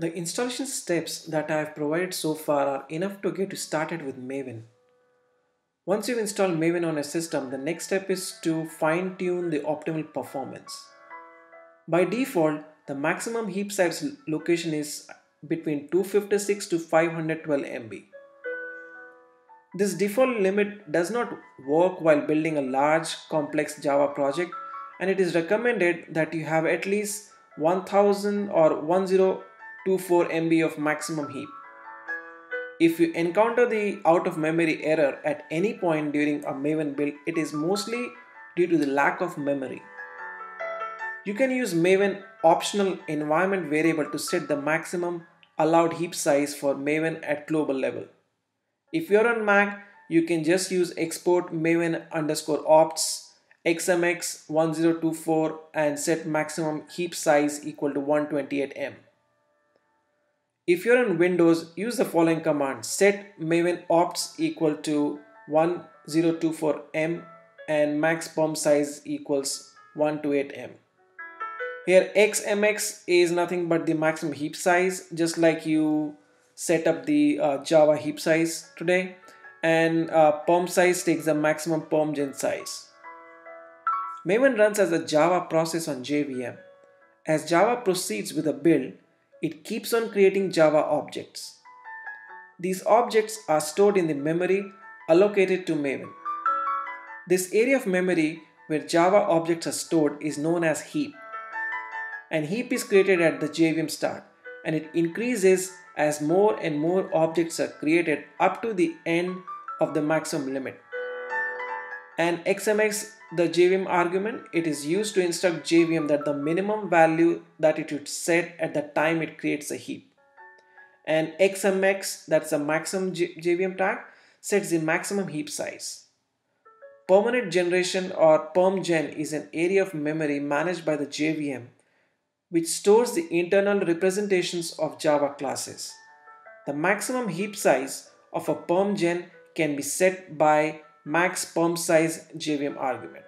The installation steps that I have provided so far are enough to get you started with Maven. Once you've installed Maven on a system, the next step is to fine tune the optimal performance. By default, the maximum heap size location is between 256 to 512 MB. This default limit does not work while building a large complex Java project and it is recommended that you have at least 1000 or 10 24 MB of maximum heap. If you encounter the out of memory error at any point during a Maven build, it is mostly due to the lack of memory. You can use Maven optional environment variable to set the maximum allowed heap size for Maven at global level. If you're on Mac, you can just use export maven underscore opts xmx1024 and set maximum heap size equal to 128m. If you're on Windows, use the following command set maven opts equal to 1024m and max perm size equals 128m. Here xmx is nothing but the maximum heap size just like you set up the uh, Java heap size today and uh, perm size takes the maximum perm gen size. Maven runs as a Java process on JVM. As Java proceeds with a build, it keeps on creating Java objects. These objects are stored in the memory allocated to Maven. This area of memory where Java objects are stored is known as heap. And heap is created at the JVM start and it increases as more and more objects are created up to the end of the maximum limit. And XMX the JVM argument, it is used to instruct JVM that the minimum value that it should set at the time it creates a heap. And XMX, that's the maximum JVM tag, sets the maximum heap size. Permanent generation or permgen is an area of memory managed by the JVM which stores the internal representations of Java classes. The maximum heap size of a permgen can be set by max perm size JVM argument.